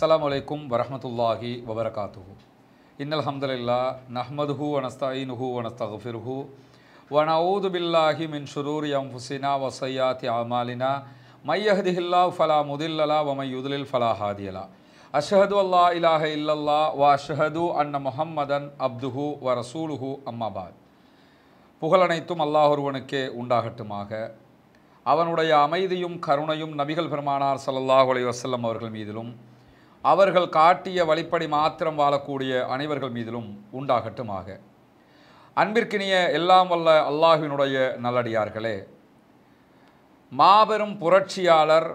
அஸ்ஸலாமு அலைக்கும் வரஹ்மத்துல்லாஹி வபரகாத்துஹு. இன்னல் ஹம்துலில்லா நஹ்மதுஹு வனஸ்தாயினுஹு வனஸ்தஃபிருஹு வனஊது பில்லாஹி மின் ஷுரூரி அன்ஃபுஸினா வ ஸய்யாத்தி அமாலினா மை யஹ்திஹில்லாஹு ஃபலா முதில்லலா வ மை யுத்லில் ஃபலா ஹாதியலா. அஷ்ஹது அல்லா இலாஹ இல்லல்லா வ அஷ்ஹது அன்ன முஹம்மதன் அப்துஹு வ ரசூலுஹு அம்மாபாத் புகழனைத்தும் அல்லாஹொருவனுக்கே உண்டாகட்டுமாக. அவனுடைய அமைதியும் கருணையும் நபிகள் பெருமானார் ஸல்லல்லாஹு அலைஹி வசல்லம் அவர்கள் மீதிலும் அவர்கள் காட்டிய வழிப்படி மாத்திரம் வாழக்கூடிய அனைவர்கள் மீதிலும் உண்டாகட்டுமாக. அன்பிற்கினிய எல்லாம் வல்ல அல்லாஹினுடைய நல்லடியார்களே மாபெரும் புரட்சியாளர்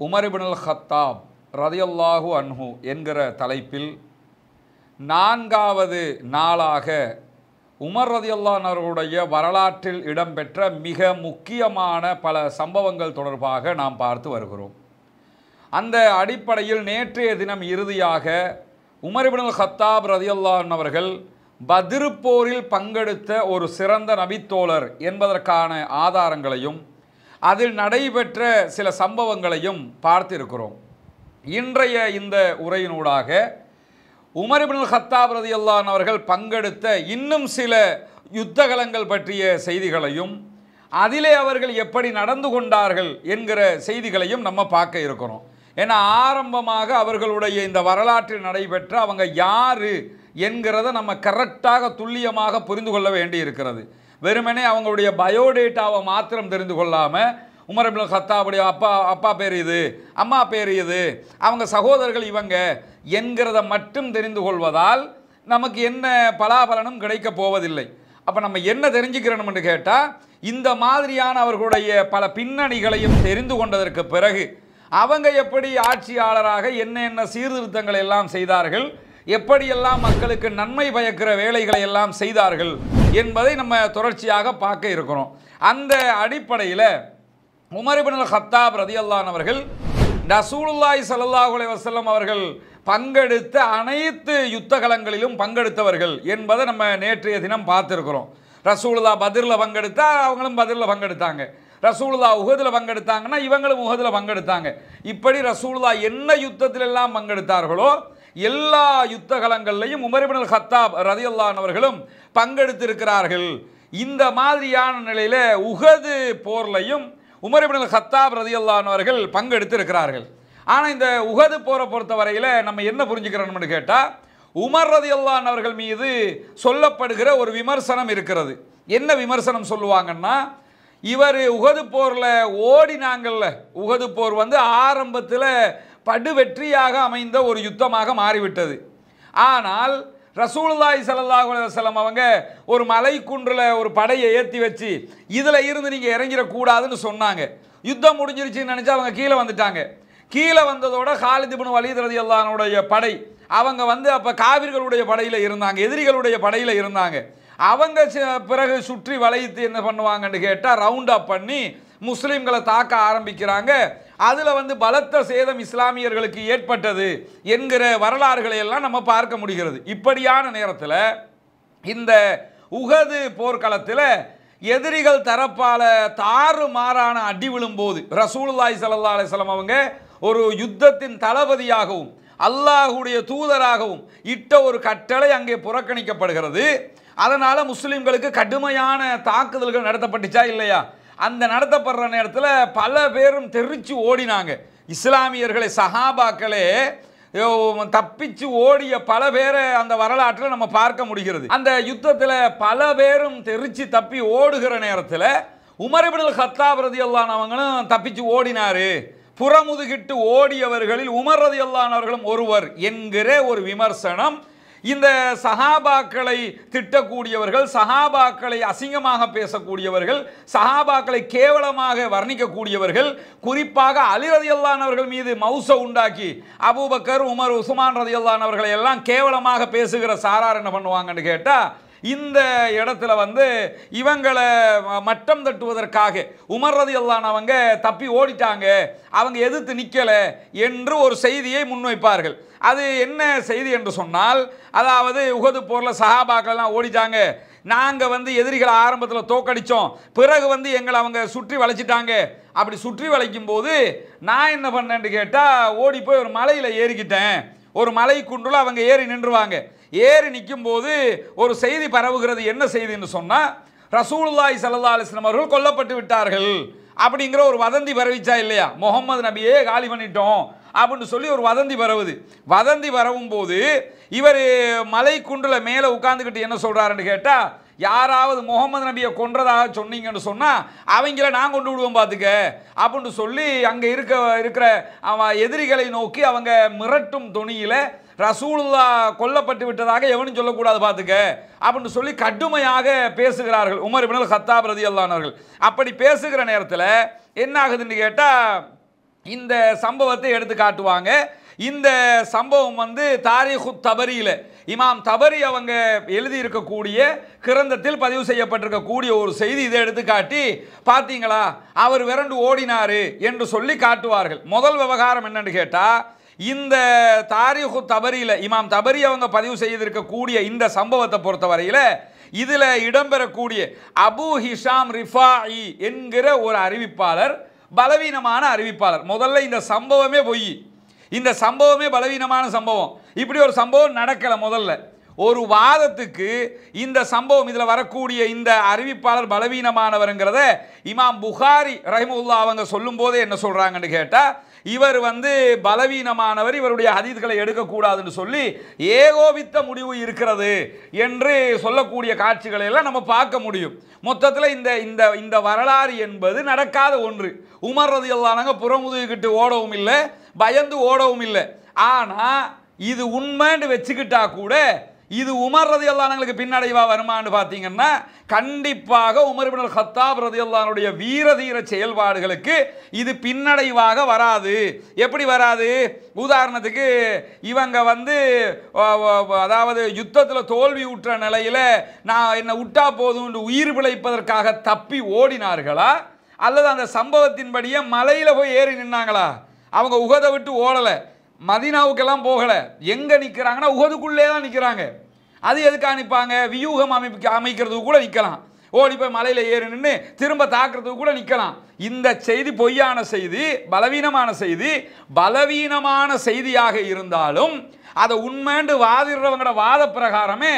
உமரிபினல் ஹத்தாப் ரதியல்லாஹு அன்ஹு என்கிற தலைப்பில் நான்காவது நாளாக உமர் ரதியல்லான் வரலாற்றில் இடம்பெற்ற மிக முக்கியமான பல சம்பவங்கள் தொடர்பாக நாம் பார்த்து வருகிறோம். அந்த அடிப்படையில் நேற்றைய தினம் இறுதியாக உமரிபினுல் ஹத்தாப் ரதியல்லான் அவர்கள் பதிருப்போரில் பங்கெடுத்த ஒரு சிறந்த நபித்தோழர் என்பதற்கான ஆதாரங்களையும் அதில் நடைபெற்ற சில சம்பவங்களையும் பார்த்திருக்கிறோம். இன்றைய இந்த உரையினூடாக உமர் ஹத்தாப் ரதியல்லான் அவர்கள் பங்கெடுத்த இன்னும் சில யுத்தகலங்கள் பற்றிய செய்திகளையும் அதிலே அவர்கள் எப்படி நடந்து கொண்டார்கள் என்கிற செய்திகளையும் நம்ம பார்க்க இருக்கிறோம். ஏன்னா ஆரம்பமாக அவர்களுடைய இந்த வரலாற்றில் நடைபெற்ற அவங்க யாரு என்கிறத நம்ம கரெக்டாக துல்லியமாக புரிந்து கொள்ள வேண்டி இருக்கிறது வெறுமனே அவங்களுடைய பயோடேட்டாவை மாத்திரம் தெரிந்து கொள்ளாமல் உமர் சத்தாவுடைய ஹத்தாவுடைய அப்பா அப்பா பேர் இது அம்மா பேர் இது அவங்க சகோதரர்கள் இவங்க என்கிறத மட்டும் தெரிந்து கொள்வதால் நமக்கு என்ன பலாபலனும் கிடைக்கப் போவதில்லை. அப்போ நம்ம என்ன தெரிஞ்சுக்கிறோம்னு கேட்டால் இந்த மாதிரியான அவர்களுடைய பல பின்னணிகளையும் தெரிந்து கொண்டதற்கு பிறகு அவங்க எப்படி ஆட்சியாளராக என்னென்ன சீர்திருத்தங்களை எல்லாம் செய்தார்கள் எப்படியெல்லாம் மக்களுக்கு நன்மை பயக்கிற வேலைகளை எல்லாம் செய்தார்கள் என்பதை நம்ம தொடர்ச்சியாக பார்க்க இருக்கிறோம். அந்த அடிப்படையில் உமரிபின் ஹத்தாப் ரதியல்லான் அவர்கள் ரசூலுல்லாஹி ஸல்லல்லாஹு வசல்லம் அவர்கள் பங்கெடுத்த அனைத்து யுத்தகலங்களிலும் பங்கெடுத்தவர்கள் என்பதை நம்ம நேற்றைய தினம் பார்த்துருக்குறோம். ரசூலுல்லா பதிரில் பங்கெடுத்தா அவங்களும் பதிரில் பங்கெடுத்தாங்க. ரசூலுல்லா உகதில் பங்கெடுத்தாங்கன்னா இவங்களும் உகதில் பங்கெடுத்தாங்க. இப்படி ரசூலுல்லா என்ன யுத்தத்தில் எல்லாம் பங்கெடுத்தார்களோ எல்லா யுத்தகலங்கள்லையும் உமரிபினல் ஹத்தாப் ரதியுல்லானவர்களும் பங்கெடுத்திருக்கிறார்கள். இந்த மாதிரியான நிலையில் உகது போர்லையும் உமரிபினல் ஹத்தாப் ரதியுல்லானவர்கள் பங்கெடுத்திருக்கிறார்கள். ஆனால் இந்த உகது போரை பொறுத்த வரையில் நம்ம என்ன புரிஞ்சுக்கிறோம்னு கேட்டால் உமர் ரதியல்லான் அவர்கள் மீது சொல்லப்படுகிற ஒரு விமர்சனம் இருக்கிறது. என்ன விமர்சனம் சொல்லுவாங்கன்னா இவர் உகது போரில் ஓடினாங்கல்ல. உகது போர் வந்து ஆரம்பத்தில் படு வெற்றியாக அமைந்த ஒரு யுத்தமாக மாறிவிட்டது. ஆனால் ரசூலுல்லாஹி ஸல்லல்லாஹு அலைஹி அவங்க ஒரு மலைக்குன்றில் ஒரு படையை ஏற்றி வச்சு இதில் இருந்து நீங்கள் இறங்கிடக்கூடாதுன்னு சொன்னாங்க. யுத்தம் முடிஞ்சிருச்சுன்னு நினச்சி அவங்க கீழே வந்துட்டாங்க. கீழே வந்ததோட ஹாலிதிபின் இப்னு ரதி அல்லானுடைய படை அவங்க வந்து அப்போ காவிர்களுடைய படையில் இருந்தாங்க எதிரிகளுடைய படையில் இருந்தாங்க. அவங்க ச- பிறகு சுற்றி வளைத்து என்ன பண்ணுவாங்கன்னு கேட்டால் ரவுண்ட் அப் பண்ணி முஸ்லீம்களை தாக்க ஆரம்பிக்கிறாங்க. அதில் வந்து பலத்த சேதம் இஸ்லாமியர்களுக்கு ஏற்பட்டது என்கிற வரலாறுகளை எல்லாம் நம்ம பார்க்க முடிகிறது. இப்படியான நேரத்தில் இந்த உகது போர்க்களத்தில் எதிரிகள் தரப்பால தாறு மாறான அடி விழும்போது ரசூலுல்லாய் சல்லா அலிஸ்லாம் அவங்க ஒரு யுத்தத்தின் தளபதியாகவும் அல்லாஹுடைய தூதராகவும் இட்ட ஒரு கட்டளை அங்கே புறக்கணிக்கப்படுகிறது. அதனால் முஸ்லீம்களுக்கு கடுமையான தாக்குதல்கள் நடத்தப்பட்டுச்சா இல்லையா? அந்த நடத்தப்படுற நேரத்தில் பல பேரும் தெரிச்சு ஓடினாங்க. இஸ்லாமியர்களை சஹாபாக்களே தப்பிச்சு ஓடிய பல பேரை அந்த வரலாற்றில் நம்ம பார்க்க முடிகிறது. அந்த யுத்தத்தில் பல பேரும் தெரிச்சு தப்பி ஓடுகிற நேரத்தில் உமரபிடல் ஹத்தாப் ரதி அல்லானவங்களும் தப்பிச்சு ஓடினாரு. புறமுதுகிட்டு ஓடியவர்களில் உமர் ரதி அல்லானவர்களும் ஒருவர் என்கிற ஒரு விமர்சனம் இந்த சஹாபாக்களை திட்டக்கூடியவர்கள் சஹாபாக்களை அசிங்கமாக பேசக்கூடியவர்கள் சஹாபாக்களை கேவலமாக வர்ணிக்கக்கூடியவர்கள் குறிப்பாக அலி ரதியல்லான் மீது மவுச உண்டாக்கி அபூபக்கர் உமர் உசுமான் ரதியல்லானவர்களை எல்லாம் கேவலமாக பேசுகிற சாரார் என்ன பண்ணுவாங்கன்னு கேட்டால் இந்த இடத்துல வந்து இவங்களை ம- மட்டம் தட்டுவதற்காக உமர்றது அவங்க தப்பி ஓடிட்டாங்க. அவங்க எதிர்த்து நிற்கலை என்று ஒரு செய்தியை முன்வைப்பார்கள். அது என்ன செய்தி என்று சொன்னால் அதாவது உகது போரில் சஹாபாக்கள் ஓடிட்டாங்க. நாங்கள் வந்து எதிரிகளை ஆரம்பத்தில் தோக்கடித்தோம் பிறகு வந்து எங்களை அவங்க சுற்றி வளைச்சிட்டாங்க. அப்படி சுற்றி வளைக்கும் போது நான் என்ன பண்ணேன்னு கேட்டால் ஓடி போய் ஒரு மலையில் ஏறிக்கிட்டேன். ஒரு மலை குன்றுல அவங்க ஏறி நின்றுவாங்க. ஏறி நிற்கும் போது ஒரு செய்தி பரவுகிறது என்ன செய்தின்னு சொன்னால் ரசூலுல்லாஹி சல்லா அலைஹி அவர்கள் கொல்லப்பட்டு விட்டார்கள் அப்படிங்கிற ஒரு வதந்தி பரவிச்சா இல்லையா? முகமது நபியே காலி பண்ணிட்டோம் அப்படின்னு சொல்லி ஒரு வதந்தி பரவுது. வதந்தி பரவும் போது இவர் மலை குன்றுல மேலே உட்காந்துக்கிட்டு என்ன சொல்கிறாருன்னு கேட்டால் யாராவது முகமது நபியை கொன்றதாக சொன்னீங்கன்னு சொன்னால் அவங்கள நான் கொண்டு விடுவோம் பார்த்துக்க அப்படின்னு சொல்லி அங்கே இருக்க இருக்கிற அவன் எதிரிகளை நோக்கி அவங்க மிரட்டும் துணியில் ரசூலுல்லா கொல்லப்பட்டு விட்டதாக எவனும் சொல்லக்கூடாது பார்த்துக்க. அப்படின்னு சொல்லி கடுமையாக பேசுகிறார்கள் உமர் இபின் ஹத்தா பிரதி அல்லானவர்கள் அப்படி பேசுகிற நேரத்தில் என்ன ஆகுதுன்னு கேட்டால் இந்த சம்பவத்தை எடுத்து காட்டுவாங்க. இந்த சம்பவம் வந்து தாரிஹு தபரியில் இமாம் தபரி அவங்க எழுதியிருக்கக்கூடிய கிரந்தத்தில் பதிவு செய்யப்பட்டிருக்கக்கூடிய ஒரு செய்தி இதை எடுத்து காட்டி பார்த்தீங்களா? அவர் விரண்டு ஓடினாரு என்று சொல்லி காட்டுவார்கள். முதல் விவகாரம் என்னன்னு கேட்டால் இந்த தாரிஹு தபரியில் இமாம் தபரி அவங்க பதிவு செய்திருக்கக்கூடிய இந்த சம்பவத்தை பொறுத்தவரையில் இதில் இடம்பெறக்கூடிய அபு ஹிஷாம் ரிஃபாயி என்கிற ஒரு அறிவிப்பாளர் பலவீனமான அறிவிப்பாளர். முதல்ல இந்த சம்பவமே பொய். இந்த சம்பவமே பலவீனமான சம்பவம். இப்படி ஒரு சம்பவம் நடக்கலை முதல்ல. ஒரு வாதத்துக்கு இந்த சம்பவம் இதில் வரக்கூடிய இந்த அறிவிப்பாளர் பலவீனமானவருங்கிறத இமாம் புகாரி ரஹிமுல்லா அவங்க சொல்லும்போதே என்ன சொல்கிறாங்கன்னு கேட்டால் இவர் வந்து பலவீனமானவர் இவருடைய ஹதீத்களை எடுக்கக்கூடாதுன்னு சொல்லி ஏகோபித்த முடிவு இருக்கிறது என்று சொல்லக்கூடிய காட்சிகளை எல்லாம் நம்ம பார்க்க முடியும். மொத்தத்தில் இந்த இந்த இந்த வரலாறு என்பது நடக்காத ஒன்று. உமர் ரதி அல்லானங்க புறமுதுகிட்டு ஓடவும் இல்லை பயந்து ஓடவும் இல்லை. ஆனால் இது உண்மைன்னு வச்சுக்கிட்டா கூட இது உமர் ரதி அல்லானங்களுக்கு பின்னடைவாக வருமான்னு பார்த்தீங்கன்னா கண்டிப்பாக உமர் பின் ஹத்தாப் ரதி அல்லானுடைய வீரதீர செயல்பாடுகளுக்கு இது பின்னடைவாக வராது. எப்படி வராது? உதாரணத்துக்கு இவங்க வந்து அதாவது யுத்தத்தில் தோல்வி உற்ற நிலையில் நான் என்னை விட்டா போதும் உயிர் பிழைப்பதற்காக தப்பி ஓடினார்களா? அல்லது அந்த சம்பவத்தின்படியே மலையில் போய் ஏறி நின்னாங்களா? அவங்க உகதை விட்டு ஓடலை. மதினாவுக்கெல்லாம் போகலை. எங்கே நிற்கிறாங்கன்னா உகதுக்குள்ளே தான் நிற்கிறாங்க அது எதுக்கு அனுப்பாங்க வியூகம் அமைப்பு அமைக்கிறதுக்கு கூட நிற்கலாம் ஓடி போய் மலையில் ஏறி நின்று திரும்ப தாக்குறதுக்கு கூட நிற்கலாம் இந்த செய்தி பொய்யான செய்தி பலவீனமான செய்தி பலவீனமான செய்தியாக இருந்தாலும் அதை உண்மைண்டு வாதிடுறவங்களோட வாத பிரகாரமே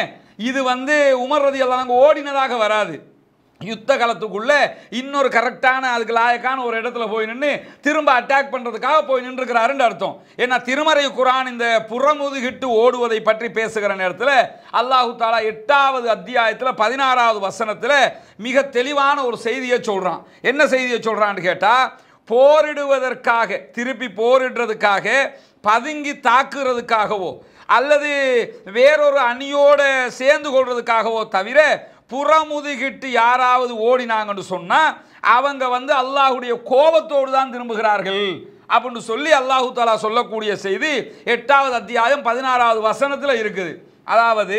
இது வந்து உமர்றது எல்லாம் ஓடினதாக வராது. யுத்த காலத்துக்குள்ளே இன்னொரு கரெக்டான அதுக்கு லாயக்கான ஒரு இடத்துல போய் நின்று திரும்ப அட்டாக் பண்ணுறதுக்காக போய் நின்றுக்கிறாருன்னு அர்த்தம். ஏன்னா திருமறை குரான் இந்த புறமுதுகிட்டு ஓடுவதை பற்றி பேசுகிற நேரத்தில் அல்லாஹு தாலா எட்டாவது அத்தியாயத்தில் பதினாறாவது வசனத்தில் மிக தெளிவான ஒரு செய்தியை சொல்கிறான் என்ன செய்தியை சொல்கிறான்னு கேட்டால் போரிடுவதற்காக திருப்பி போரிடுறதுக்காக பதுங்கி தாக்குறதுக்காகவோ அல்லது வேறொரு அணியோட சேர்ந்து கொள்றதுக்காகவோ தவிர புறமுதுகிட்டு யாராவது ஓடினாங்கன்னு சொன்னால் அவங்க வந்து அல்லாஹுடைய கோபத்தோடு தான் திரும்புகிறார்கள் அப்படின்னு சொல்லி அல்லாஹு தாலா சொல்லக்கூடிய செய்தி எட்டாவது அத்தியாயம் பதினாறாவது வசனத்தில் இருக்குது. அதாவது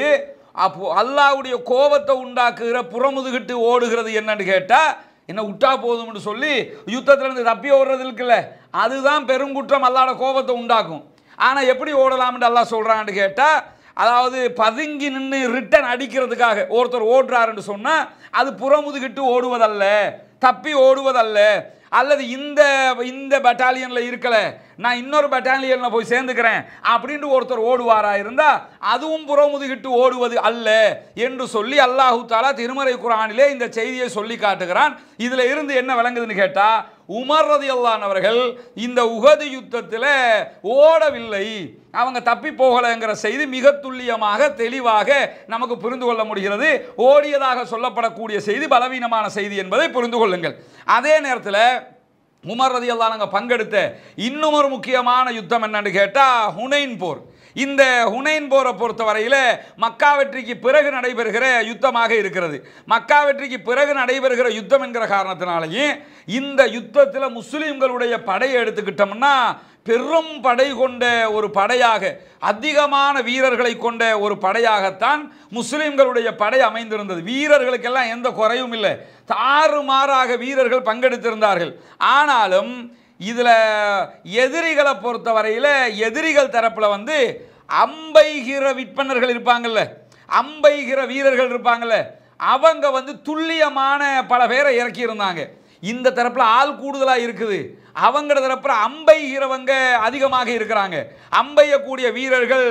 அப்போ அல்லாஹுடைய கோபத்தை உண்டாக்குகிற புறமுதுகிட்டு ஓடுகிறது என்னன்னு கேட்டால் என்ன விட்டா போதும்னு சொல்லி யுத்தத்திலேருந்து தப்பி ஓடுறது இருக்குல்ல அதுதான் பெருங்குற்றம் அல்லாட கோபத்தை உண்டாக்கும். ஆனால் எப்படி ஓடலாம்னு அல்லாஹ் சொல்கிறான்னு கேட்டால் அதாவது பதுங்கி நின்று ரிட்டன் அடிக்கிறதுக்காக ஒருத்தர் ஓடுறாருன்னு சொன்னால் அது புறமுதுகிட்டு ஓடுவதல்ல தப்பி ஓடுவதல்ல. அல்லது இந்த இந்த பட்டாலியனில் இருக்கலை நான் இன்னொரு பட்டாலியனில் போய் சேர்ந்துக்கிறேன் அப்படின்ட்டு ஒருத்தர் ஓடுவாரா இருந்தால் அதுவும் புறமுதுகிட்டு ஓடுவது அல்ல என்று சொல்லி அல்லாஹு தாலா திருமறை குரானிலே இந்த செய்தியை சொல்லி காட்டுகிறான். இதில் இருந்து என்ன விளங்குதுன்னு கேட்டால் உமர் ரதி அவர்கள் இந்த உகது யுத்தத்தில் ஓடவில்லை. அவங்க தப்பி போகலைங்கிற செய்தி மிக துல்லியமாக தெளிவாக நமக்கு புரிந்து கொள்ள முடிகிறது. ஓடியதாக சொல்லப்படக்கூடிய செய்தி பலவீனமான செய்தி என்பதை புரிந்து கொள்ளுங்கள். அதே நேரத்தில் உமர் ரதி நாங்கள் பங்கெடுத்த இன்னும் ஒரு முக்கியமான யுத்தம் என்னன்னு கேட்டால் ஹுனைன் போர். இந்த ஹுனைன் போரை பொறுத்தவரையில் மக்கா வெற்றிக்கு பிறகு நடைபெறுகிற யுத்தமாக இருக்கிறது. மக்கா வெற்றிக்கு பிறகு நடைபெறுகிற யுத்தம் என்கிற காரணத்தினாலேயும் இந்த யுத்தத்தில் முஸ்லீம்களுடைய படையை எடுத்துக்கிட்டோம்னா பெரும் படை கொண்ட ஒரு படையாக அதிகமான வீரர்களை கொண்ட ஒரு படையாகத்தான் முஸ்லீம்களுடைய படை அமைந்திருந்தது. வீரர்களுக்கெல்லாம் எந்த குறையும் இல்லை. தாறுமாறாக வீரர்கள் பங்கெடுத்திருந்தார்கள். ஆனாலும் இதில் எதிரிகளை பொறுத்தவரையில் எதிரிகள் தரப்பில் வந்து அம்பைகிற விற்பனர்கள் இருப்பாங்கல்ல. அம்பைகிற வீரர்கள் இருப்பாங்கல்ல. அவங்க வந்து துல்லியமான பல பேரை இறக்கி இருந்தாங்க இந்த தரப்பில் ஆள் கூடுதலாக இருக்குது. அவங்கள தரப்புல அம்பைகிறவங்க அதிகமாக இருக்கிறாங்க. அம்பையக்கூடிய வீரர்கள்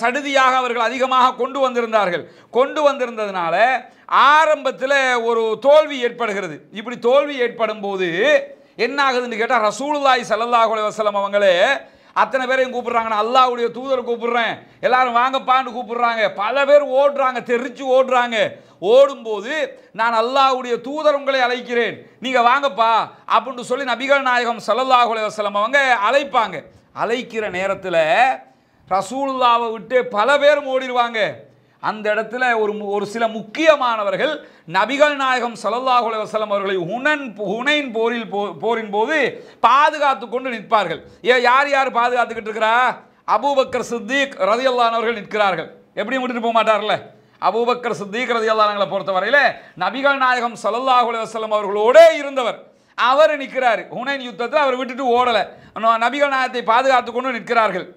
சடுதியாக அவர்கள் அதிகமாக கொண்டு வந்திருந்தார்கள். கொண்டு வந்திருந்ததுனால ஆரம்பத்தில் ஒரு தோல்வி ஏற்படுகிறது. இப்படி தோல்வி ஏற்படும் போது என்ன ஆகுதுன்னு கேட்டால் ரசூலுல்லாய் ஸல்லல்லாஹு அலைஹி அவங்களே அத்தனை பேரையும் கூப்பிடுறாங்க நான் அல்லாவுடைய தூதரை கூப்பிடுறேன். எல்லாரும் வாங்கப்பான்னு கூப்பிடுறாங்க. பல பேர் ஓடுறாங்க தெரிச்சு ஓடுறாங்க. ஓடும்போது நான் அல்லாவுடைய தூதர் உங்களை அழைக்கிறேன். நீங்கள் வாங்கப்பா அப்படின்னு சொல்லி நபிகள் நாயகம் ஸல்லல்லாஹு அலைஹி அவங்க அழைப்பாங்க. அழைக்கிற நேரத்தில் ரசூலுல்லாவை விட்டு பல பேர் ஓடிடுவாங்க. அந்த இடத்துல ஒரு மு- ஒரு சில முக்கியமானவர்கள் நபிகள் நாயகம் ஸல்லல்லாஹு வசலம் அவர்களை ஹுனன் ஹுனைன் போரில் போ- போரின் போது பாதுகாத்து கொண்டு நிற்பார்கள். ஏ யார் யார் பாதுகாத்துக்கிட்டு இருக்கிறா? அபூபக்கர் சித்திக் ரதியல்லான் அவர்கள் நிற்கிறார்கள். எப்படியும் விட்டுட்டு போக மாட்டார்ல? அபூபக்கர் சித்திக் ரதியல்லானங்களை பொறுத்தவரையில் நபிகள் நாயகம் ஸல்லல்லாஹு வசலம் அவர்களோடே இருந்தவர். அவர் நிற்கிறார். ஹுனைன் யுத்தத்தில் அவர் விட்டுட்டு ஓடலை. நபிகள் நாயகத்தை பாதுகாத்து கொண்டு நிற்கிறார்கள்.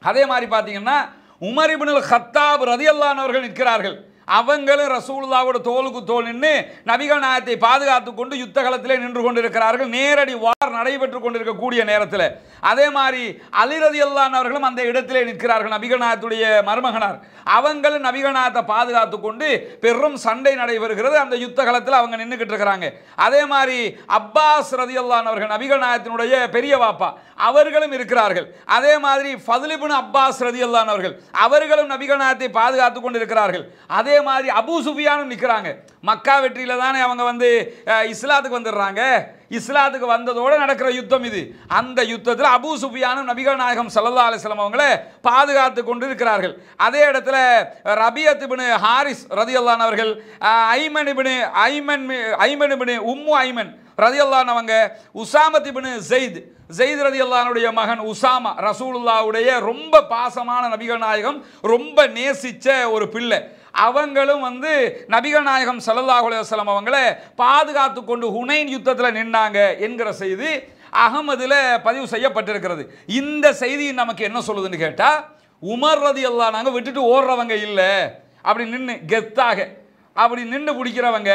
அதே மாதிரி பார்த்தீங்கன்னா உமர் இபின் ஹத்தாப் ரதியல்லான் அவர்கள் நிற்கிறார்கள். அவங்களும் ரசூல்லாவோட தோலுக்கு தோல் நின்று நபிகள் நாயத்தை பாதுகாத்து கொண்டு யுத்த காலத்திலே நின்று கொண்டிருக்கிறார்கள். நேரடி வார் நடைபெற்று கொண்டிருக்கக்கூடிய நேரத்தில். அதே மாதிரி அலிரதி அல்லானவர்களும் அவர்களும் அந்த இடத்திலே நிற்கிறார்கள் நபிகள் நாயகத்துடைய மருமகனார். அவங்களும் நபிகள் நாயத்தை பாதுகாத்து கொண்டு பெரும் சண்டை நடைபெறுகிறது. அந்த யுத்த காலத்தில் அவங்க நின்றுக்கிட்டு இருக்கிறாங்க. அதே மாதிரி அப்பாஸ் ரதியல்லான் அவர்கள் நபிகள் நாயத்தினுடைய பெரிய வாப்பா அவர்களும் இருக்கிறார்கள். அதே மாதிரி ஃபதுலிபின் அப்பாஸ் ரதியல்லான் அவர்கள் அவர்களும் நபிகள் நாயத்தை பாதுகாத்து கொண்டு இருக்கிறார்கள் அதே மாதிரி அபு சுஃபியானும் நிற்கிறாங்க மக்கா வெற்றியில தானே அவங்க வந்து இஸ்லாத்துக்கு வந்துடுறாங்க. இஸ்லாத்துக்கு வந்ததோடு நடக்கிற யுத்தம் இது. அந்த யுத்தத்தில் அபு சுஃபியானும் நபிகள் நாயகம் சல்லா அலைஹி வஸல்லம் அவங்கள பாதுகாத்து கொண்டு இருக்கிறார்கள் அதே இடத்துல ரபியத் பின் ஹாரிஸ் ரதியல்லான் அவர்கள் ஐமன் பின் ஐமன் ஐமன் பின் உம்மு ஐமன் ரதியல்லான் அவங்க உசாமத் பின் ஜெயித் ஜெயித் ரதியல்லானுடைய மகன் உசாமா ரசூலுல்லாவுடைய ரொம்ப பாசமான நபிகள் நாயகம் ரொம்ப நேசித்த ஒரு பிள்ளை. அவங்களும் வந்து நபிகள் நாயகம் ஸல்லல்லாஹு அலைஹி அவங்கள பாதுகாத்து கொண்டு ஹுனைன் யுத்தத்தில் நின்னாங்க என்கிற செய்தி அகமதில் பதிவு செய்யப்பட்டிருக்கிறது. இந்த செய்தி நமக்கு என்ன சொல்லுதுன்னு கேட்டால் உமர் ரதி நாங்கள் விட்டுட்டு ஓடுறவங்க இல்லை. அப்படி நின்று கெத்தாக. அப்படி நின்று பிடிக்கிறவங்க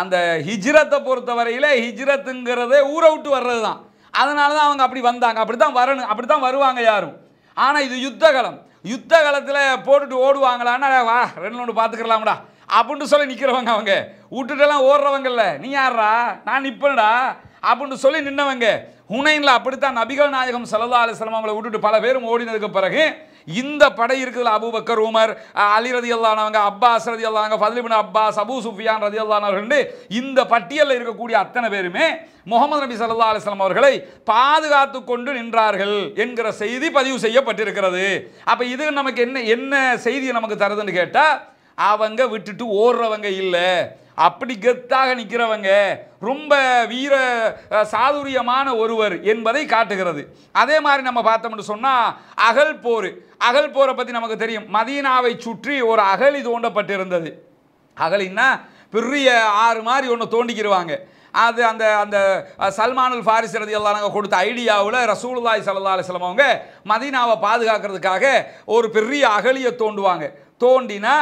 அந்த ஹிஜ்ரத்தை பொறுத்தவரையில ஹிஜ்ரத்துங்கிறதே ஊரை விட்டு வர்றது தான் அதனால தான் அவங்க அப்படி வந்தாங்க. அப்படி தான் வரணும். அப்படி தான் வருவாங்க யாரும். ஆனால் இது யுத்தகலம். யுத்த காலத்தில் போட்டுட்டு ஓடுவாங்களான்னா வா ரெண்டு ஒன்று பார்த்துக்கலாம்டா அப்படின்னு சொல்லி நிற்கிறவங்க அவங்க. விட்டுட்டெல்லாம் ஓடுறவங்கல்ல நீ யாரா நான் நிற்பேன்டா அப்படின்னு சொல்லி நின்னவங்க. ஹுனைனில் அப்படித்தான் நபிகள் நாயகம் ஸல்லல்லாஹு அலைஹி அவங்களை விட்டுட்டு பல பேரும் ஓடினதுக்கு பிறகு இந்த படை இருக்குதுல அபுபக்கர் உமர் அலி ரதி அல்லானவங்க அப்பாஸ் ரதி அல்லாங்க ஃபதிலிபின் அப்பாஸ் அபு சுஃபியான் ரதி அல்லானவர்கள் இந்த பட்டியலில் இருக்கக்கூடிய அத்தனை பேருமே முகமது நபி சல்லா அலிஸ்லாம் அவர்களை பாதுகாத்து கொண்டு நின்றார்கள் என்கிற செய்தி பதிவு செய்யப்பட்டிருக்கிறது. அப்போ இது நமக்கு என்ன என்ன செய்தியை நமக்கு தருதுன்னு கேட்டால் அவங்க விட்டுட்டு ஓடுறவங்க இல்லை. அப்படி கெத்தாக நிற்கிறவங்க ரொம்ப வீர சாதுரியமான ஒருவர் என்பதை காட்டுகிறது. அதே மாதிரி நம்ம பார்த்தோம்னு சொன்னால் அகல் போர். அகல் போரை பற்றி நமக்கு தெரியும். மதீனாவை சுற்றி ஒரு அகழி தோண்டப்பட்டிருந்தது. அகலின்னா பெரிய ஆறு மாதிரி ஒன்று தோண்டிக்கிடுவாங்க அது அந்த அந்த சல்மானுல் ஃபாரிஸ் ரதி எல்லாம் கொடுத்த ஐடியாவில் ரசூலுல்லாய் சல்லா அலைஹி அவங்க மதீனாவை பாதுகாக்கிறதுக்காக ஒரு பெரிய அகழியை தோண்டுவாங்க. தோண்டினா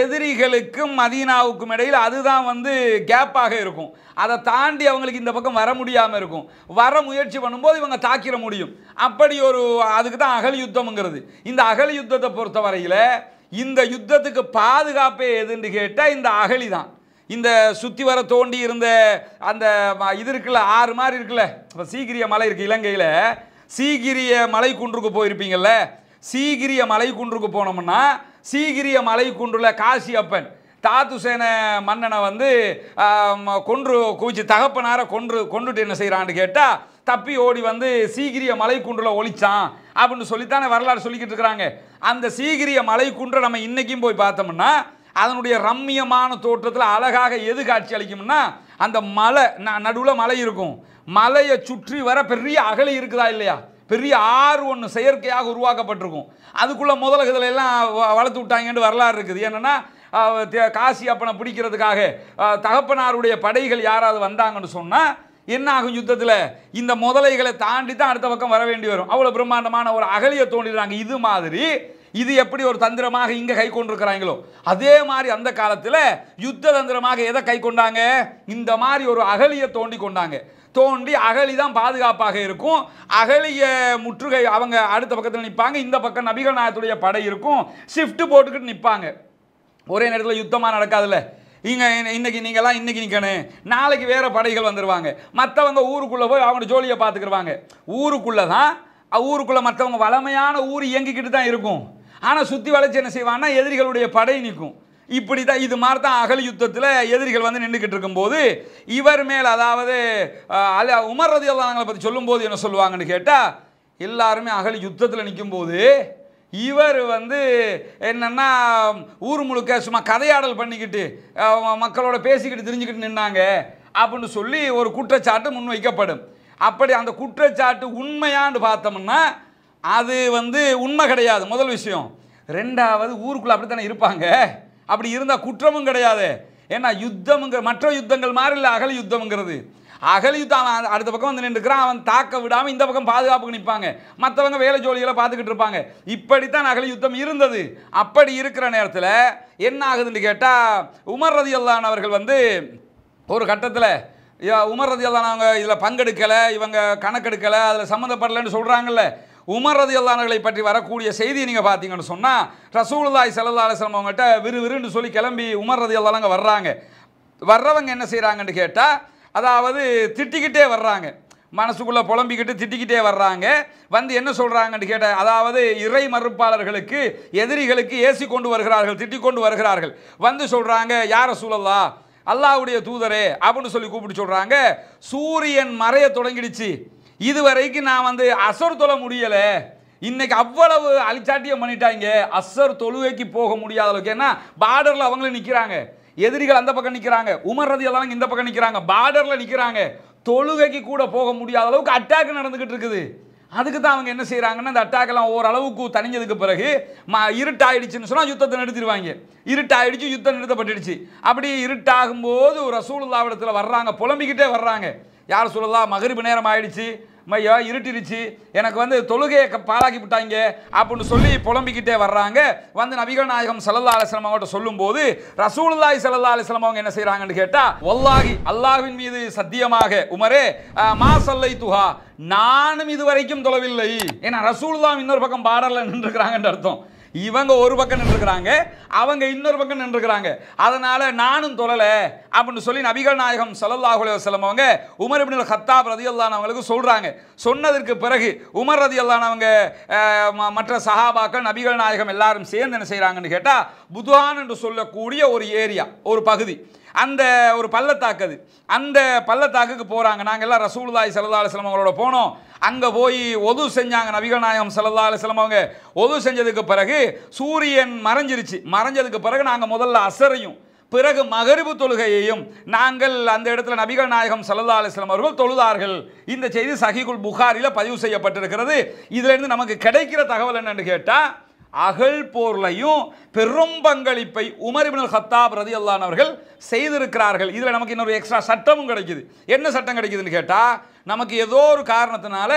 எதிரிகளுக்கும் மதீனாவுக்கும் இடையில் அதுதான் வந்து கேப்பாக இருக்கும். அதை தாண்டி அவங்களுக்கு இந்த பக்கம் வர முடியாமல் இருக்கும். வர முயற்சி பண்ணும்போது இவங்க தாக்கிட முடியும். அப்படி ஒரு அதுக்கு தான் அகல் யுத்தம்ங்கிறது. இந்த அகல் யுத்தத்தை பொறுத்தவரையில் இந்த யுத்தத்துக்கு பாதுகாப்பே எதுன்னு கேட்டால் இந்த அகழி தான். இந்த சுற்றி வர தோண்டி இருந்த அந்த இது இருக்குல்ல ஆறு மாதிரி இருக்குல்ல இப்போ சீகிரிய மலை இருக்குது இலங்கையில். சீகிரிய மலை குன்றுக்கு போயிருப்பீங்கள்ல சீகிரிய மலை குன்றுக்கு போனோம்னா சீகிரிய மலை குன்றுல காசி அப்பன் தாத்துசேன மன்னனை வந்து கொன்று குவிச்சு தகப்பனார கொன்று கொண்டுட்டு என்ன செய்கிறான்னு கேட்டால் தப்பி ஓடி வந்து சீகிரிய மலைக்குன்றில் ஒழிச்சான் ஒளிச்சான் அப்படின்னு சொல்லித்தானே வரலாறு சொல்லிக்கிட்டு இருக்கிறாங்க. அந்த சீகிரிய மலைக்குன்றை நம்ம இன்றைக்கும் போய் பார்த்தோம்னா அதனுடைய ரம்மியமான தோற்றத்தில் அழகாக எது காட்சி அளிக்கும்னா அந்த மலை நடுவில் மலை இருக்கும். மலையை சுற்றி வர பெரிய அகலி இருக்குதா இல்லையா? பெரிய ஆறு ஒன்று செயற்கையாக உருவாக்கப்பட்டிருக்கும். அதுக்குள்ளே முதலகுதல எல்லாம் வ- வளர்த்து விட்டாங்கன்னு வரலாறு இருக்குது. என்னென்னா காசி அப்பனை பிடிக்கிறதுக்காக தகப்பனாருடைய படைகள் யாராவது வந்தாங்கன்னு சொன்னால் என்ன ஆகும் யுத்தத்தில்? இந்த முதலைகளை தாண்டி தான் அடுத்த பக்கம் வர வேண்டி வரும். அவ்வளோ பிரம்மாண்டமான ஒரு அகலியை தோண்டிடுறாங்க. இது மாதிரி இது எப்படி ஒரு தந்திரமாக இங்கே கை கொண்டிருக்கிறாங்களோ? அதே மாதிரி அந்த காலத்தில் யுத்த தந்திரமாக எதை கை கொண்டாங்க? இந்த மாதிரி ஒரு அகலியை தோண்டி கொண்டாங்க. தோண்டி அகழி தான் பாதுகாப்பாக இருக்கும். அகழிய முற்றுகை அவங்க அடுத்த பக்கத்தில் நிற்பாங்க இந்த பக்கம் நபிகள் நாயகத்துடைய படை இருக்கும். ஷிஃப்ட் போட்டுக்கிட்டு நிற்பாங்க ஒரே நேரத்தில் யுத்தமாக நடக்காதுல்ல. இங்கே இன்னைக்கு நீங்கள்லாம் இன்றைக்கி நிற்கணும் நாளைக்கு வேறு படைகள் வந்துடுவாங்க மற்றவங்க ஊருக்குள்ளே போய் அவங்க ஜோலியை பார்த்துக்கிடுவாங்க ஊருக்குள்ளே தான் ஊருக்குள்ளே மற்றவங்க வளமையான ஊர் இயங்கிக்கிட்டு தான் இருக்கும். ஆனால் சுற்றி வளைச்சி என்ன செய்வான்னா எதிரிகளுடைய படை நிற்கும் இப்படி தான் இது மாதிரி தான் அகல் யுத்தத்தில் எதிரிகள் வந்து நின்றுக்கிட்டு இருக்கும்போது இவர் மேல் அதாவது அல உமர் ரதி பற்றி சொல்லும்போது என்ன சொல்லுவாங்கன்னு கேட்டால் எல்லாருமே அகல் யுத்தத்தில் நிற்கும்போது இவர் வந்து என்னென்னா ஊர் முழுக்க சும்மா கதையாடல் பண்ணிக்கிட்டு மக்களோட பேசிக்கிட்டு தெரிஞ்சுக்கிட்டு நின்னாங்க அப்படின்னு சொல்லி ஒரு குற்றச்சாட்டு முன்வைக்கப்படும். அப்படி அந்த குற்றச்சாட்டு உண்மையான்னு பார்த்தோம்னா அது வந்து உண்மை கிடையாது. முதல் விஷயம். ரெண்டாவது ஊருக்குள்ளே அப்படித்தானே இருப்பாங்க? அப்படி இருந்தால் குற்றமும் கிடையாது. ஏன்னா யுத்தம்ங்கிற மற்ற யுத்தங்கள் மாதிரி இல்லை அகல் யுத்தம்ங்கிறது. அகல் யுத்தம் அவன் அடுத்த பக்கம் வந்து நின்றுக்கிறான் அவன் தாக்க விடாமல் இந்த பக்கம் பாதுகாப்புக்கு நிற்பாங்க மற்றவங்க வேலை ஜோலிகளை பார்த்துக்கிட்டு இருப்பாங்க. இப்படித்தான் அகல் யுத்தம் இருந்தது. அப்படி இருக்கிற நேரத்தில் என்ன ஆகுதுன்னு கேட்டால் உமர் ரதி அவர்கள் வந்து ஒரு கட்டத்தில் உமர் ரதி அவங்க இதில் பங்கெடுக்கலை இவங்க கணக்கெடுக்கலை அதில் சம்மந்தப்படலைன்னு சொல்கிறாங்கல்ல உமர் ரதி அல்லானர்களை பற்றி வரக்கூடிய செய்தியை நீங்கள் பார்த்தீங்கன்னு சொன்னால் ரசூலுல்லாய் சல்லா அலிஸ்லாம் அவங்ககிட்ட விறு விறுன்னு சொல்லி கிளம்பி உமர் ரதி அல்லாங்க வர்றாங்க. வர்றவங்க என்ன செய்கிறாங்கன்னு கேட்டால் அதாவது திட்டிக்கிட்டே வர்றாங்க. மனசுக்குள்ளே புலம்பிக்கிட்டு திட்டிக்கிட்டே வர்றாங்க. வந்து என்ன சொல்கிறாங்கன்னு கேட்ட அதாவது இறை மறுப்பாளர்களுக்கு எதிரிகளுக்கு ஏசி கொண்டு வருகிறார்கள் திட்டி கொண்டு வருகிறார்கள். வந்து சொல்கிறாங்க யார சூழல்லா அல்லாஹ்வுடைய தூதரே அப்படின்னு சொல்லி கூப்பிட்டு சொல்கிறாங்க சூரியன் மறைய தொடங்கிடுச்சு. இதுவரைக்கும் நான் வந்து அசர் தொலை முடியலை. இன்னைக்கு அவ்வளவு அழிச்சாட்டியம் பண்ணிட்டாங்க. அசர் தொழுகைக்கு போக முடியாத அளவுக்கு. ஏன்னா பார்டரில் அவங்களும் நிற்கிறாங்க எதிரிகள் அந்த பக்கம் நிற்கிறாங்க உமர் ரதி எல்லாம் இந்த பக்கம் நிற்கிறாங்க பார்டரில் நிற்கிறாங்க தொழுகைக்கு கூட போக முடியாத அளவுக்கு அட்டாக் நடந்துக்கிட்டு இருக்குது. அதுக்கு தான் அவங்க என்ன செய்கிறாங்கன்னா இந்த அட்டாக்கெல்லாம் எல்லாம் ஓரளவுக்கு தணிஞ்சதுக்கு பிறகு ம இருட்டாயிடுச்சுன்னு சொன்னால் யுத்தத்தை நிறுத்திடுவாங்க. இருட்டாயிடுச்சு யுத்தம் நிறுத்தப்பட்டுடுச்சு. அப்படி இருட்டாகும்போது ரசூலுல்லாவிடத்தில் வர்றாங்க. புலம்பிக்கிட்டே வர்றாங்க. யார் சொல்லலா? மகரிபு நேரம் ஆயிடுச்சு மையா இருட்டிருச்சு. எனக்கு வந்து தொழுகையை க- பாழாக்கி விட்டாங்க அப்படின்னு சொல்லி புலம்பிக்கிட்டே வர்றாங்க. வந்து நபிகள் நாயகம் சல்லா அலிஸ்லாம் அவங்கள்ட்ட சொல்லும்போது ரசூலுல்லாய் சல்லா அலிஸ்லாம் அவங்க என்ன செய்கிறாங்கன்னு கேட்டால் ஒல்லாகி அல்லாஹ்வின் மீது சத்தியமாக உமரே மா சல்லை துஹா நானும் இதுவரைக்கும் தொலைவில்லை ஏன்னா ரசூலுல்லாஹ் இன்னொரு பக்கம் பாடலில் நின்றுக்கிறாங்கன்ற அர்த்தம். இவங்க ஒரு பக்கம் நின்றுக்கிறாங்க அவங்க இன்னொரு பக்கம் நின்றுக்கிறாங்க அதனால நானும் தொழலை அப்படின்னு சொல்லி நபிகள் நாயகம் ஸல்லல்லாஹு அலைஹி அவங்க உமர் இப்னுல் ஹத்தாப் ரதி அவங்களுக்கு சொல்கிறாங்க சொன்னதற்கு பிறகு உமர் ரதி அல்லானவங்க ம- மற்ற சஹாபாக்கள் நபிகள் நாயகம் எல்லாரும் சேர்ந்து என்ன செய்கிறாங்கன்னு கேட்டால் புதுஹான் என்று சொல்லக்கூடிய ஒரு ஏரியா ஒரு பகுதி. அந்த ஒரு பள்ளத்தாக்கு அது. அந்த பள்ளத்தாக்குக்கு போகிறாங்க நாங்கள் எல்லாம் ரசூலுல்லாஹி ஸல்லல்லாஹு அலைஹி அவங்களோட போனோம். அங்கே போய் ஒது செஞ்சாங்க நபிகள் நாயகம் ஸல்லல்லாஹு அலைஹி அவங்க. ஒது செஞ்சதுக்கு பிறகு சூரியன் மறைஞ்சிருச்சு. மறைஞ்சதுக்கு பிறகு நாங்கள் முதல்ல அசரையும் பிறகு மகரிபு தொழுகையையும் நாங்கள் அந்த இடத்துல நபிகள் நாயகம் ஸல்லல்லாஹு அலைஹி அவர்கள் தொழுதார்கள். இந்த செய்தி சஹிகுல் புகாரில் பதிவு செய்யப்பட்டிருக்கிறது. இதிலிருந்து நமக்கு கிடைக்கிற தகவல் என்னென்னு கேட்டால் அகல் போர்லையும் பெரும் பங்களிப்பை உமர் இபின் ஹத்தாப் ரதியல்லான் அவர்கள் செய்திருக்கிறார்கள். இதில் நமக்கு இன்னொரு எக்ஸ்ட்ரா சட்டமும் கிடைக்குது. என்ன சட்டம் கிடைக்குதுன்னு கேட்டால் நமக்கு ஏதோ ஒரு காரணத்தினால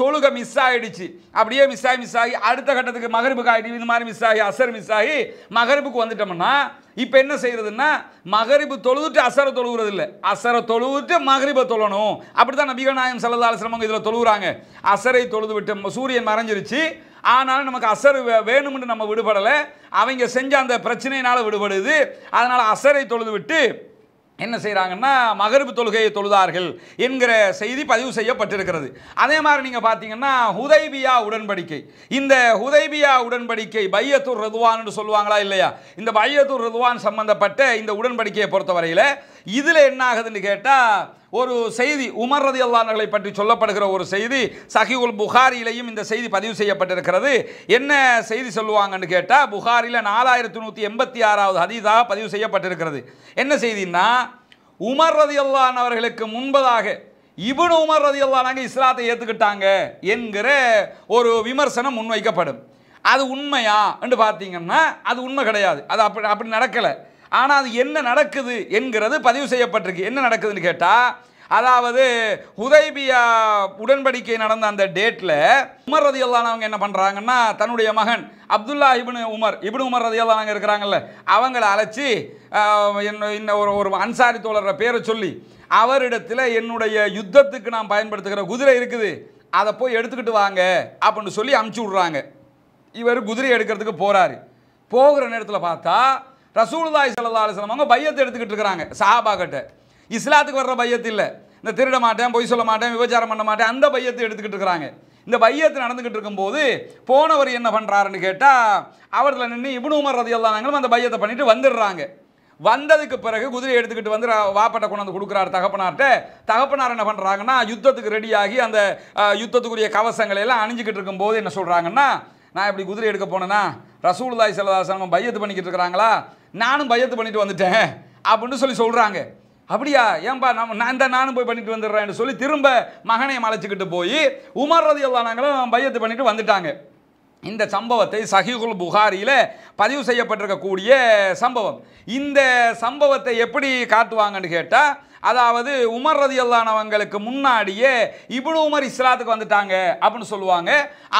தொழுகை மிஸ் ஆகிடுச்சு அப்படியே மிஸ் ஆகி மிஸ் ஆகி அடுத்த கட்டத்துக்கு மகரிபுக்கு ஆகிட்டு இது மாதிரி மிஸ் ஆகி அசர் மிஸ் ஆகி மகரிபுக்கு வந்துட்டோம்னா இப்போ என்ன செய்யறதுன்னா மகரிபு தொழுதுட்டு அசரை தொழுகிறது இல்லை அசரை தொழுவிட்டு மகரிபை தொழணும். அப்படி தான் நபிகள் நாயம் சல்லா இதில் தொழுகிறாங்க அசரை தொழுது விட்டு சூரியன் மறைஞ்சிருச்சு. ஆனாலும் நமக்கு அசர் வே- வேணும்னு நம்ம விடுபடலை. அவங்க செஞ்ச அந்த பிரச்சனையினால் விடுபடுது. அதனால் அசரை தொழுது விட்டு என்ன செய்கிறாங்கன்னா மகரிப்பு தொழுகையை தொழுதார்கள் என்கிற செய்தி பதிவு செய்யப்பட்டிருக்கிறது. அதே மாதிரி நீங்கள் பார்த்தீங்கன்னா ஹுதைபியா உடன்படிக்கை. இந்த ஹுதைபியா உடன்படிக்கை பையத்தூர் ரதுவான்னு சொல்லுவாங்களா இல்லையா? இந்த பையத்தூர் ரதுவான் சம்பந்தப்பட்ட இந்த உடன்படிக்கையை பொறுத்தவரையில் இதில் என்ன ஆகுதுன்னு கேட்டால் ஒரு செய்தி உமர் ரதி அல்லாஹர்களை பற்றி சொல்லப்படுகிற ஒரு செய்தி சஹிகுல் புகாரியிலையும் இந்த செய்தி பதிவு செய்யப்பட்டிருக்கிறது. என்ன செய்தி சொல்லுவாங்கன்னு கேட்டால் புகாரியில் நாலாயிரத்தி நூற்றி எண்பத்தி ஆறாவது ஹதீதாக பதிவு செய்யப்பட்டிருக்கிறது. என்ன செய்தின்னா உமர் ரதி அவர்களுக்கு முன்பதாக இவனு உமர் ரதி அல்லாஹ் இஸ்லாத்தை ஏற்றுக்கிட்டாங்க என்கிற ஒரு விமர்சனம் முன்வைக்கப்படும். அது உண்மையா? என்று பார்த்தீங்கன்னா அது உண்மை கிடையாது. அது அப்படி அப்படி நடக்கலை. ஆனால் அது என்ன நடக்குது என்கிறது பதிவு செய்யப்பட்டிருக்கு. என்ன நடக்குதுன்னு கேட்டால் அதாவது உதய்பியா உடன்படிக்கை நடந்த அந்த டேட்டில் உமர் ரதி அவங்க என்ன பண்ணுறாங்கன்னா தன்னுடைய மகன் Abdullah ibn Umar ibn Umar ரதி அவங்க இருக்கிறாங்கல்ல அவங்கள அழைச்சி என்ன ஒரு ஒரு அன்சாரி தோழரை பேரை சொல்லி அவரிடத்தில் என்னுடைய யுத்தத்துக்கு நான் பயன்படுத்துகிற குதிரை இருக்குது அதை போய் எடுத்துக்கிட்டு வாங்க அப்படின்னு சொல்லி அமுச்சு விட்றாங்க. இவர் குதிரை எடுக்கிறதுக்கு போகிறாரு போகிற நேரத்தில் பார்த்தா ரசூலுதாய் ஸல்லல்லாஹு அலைஹி அவங்க பையத்தை எடுத்துக்கிட்டு இருக்கிறாங்க. சஹாபா கிட்ட இஸ்லாத்துக்கு வர்ற பையத்து இல்லை. இந்த திருட மாட்டேன் பொய் சொல்ல மாட்டேன் விபச்சாரம் பண்ண மாட்டேன் அந்த பையத்தை எடுத்துக்கிட்டு இருக்கிறாங்க. இந்த பையத்து நடந்துக்கிட்டு இருக்கும்போது போனவர் என்ன பண்ணுறாருன்னு கேட்டால் அவரில் நின்று இப்னு உமர் ரதியல்லாங்களும் அந்த பையத்தை பண்ணிட்டு வந்துடுறாங்க. வந்ததுக்கு பிறகு குதிரை எடுத்துக்கிட்டு வந்து வாப்பட்டை வாப்பட்ட கொண்டு வந்து கொடுக்குறாரு தகப்பனார்கிட்ட. தகப்பனார் என்ன பண்ணுறாங்கன்னா யுத்தத்துக்கு ரெடியாகி அந்த யுத்தத்துக்குரிய கவசங்களை எல்லாம் அணிஞ்சிக்கிட்டு இருக்கும்போது என்ன சொல்கிறாங்கன்னா நான் இப்படி குதிரை எடுக்க போனேன்னா ரசூல்லாய் செல்லதாசனம் பையத்து பண்ணிக்கிட்டு இருக்கிறாங்களா? நானும் பையத்து பண்ணிட்டு வந்துட்டேன் அப்படின்னு சொல்லி சொல்கிறாங்க அப்படியா? ஏன்பா நம்ம நான் இந்த நானும் போய் பண்ணிட்டு வந்துடுறேன்னு சொல்லி திரும்ப மகனை மலைச்சிக்கிட்டு போய் உமர் ரதி நாங்களும் பையத்து பண்ணிட்டு வந்துட்டாங்க. இந்த சம்பவத்தை சஹிகுல் புகாரியில் பதிவு செய்யப்பட்டிருக்கக்கூடிய சம்பவம். இந்த சம்பவத்தை எப்படி காட்டுவாங்கன்னு கேட்டால் அதாவது உமர் ரதி முன்னாடியே இப்னு உமர் இஸ்லாத்துக்கு வந்துட்டாங்க அப்படின்னு சொல்லுவாங்க.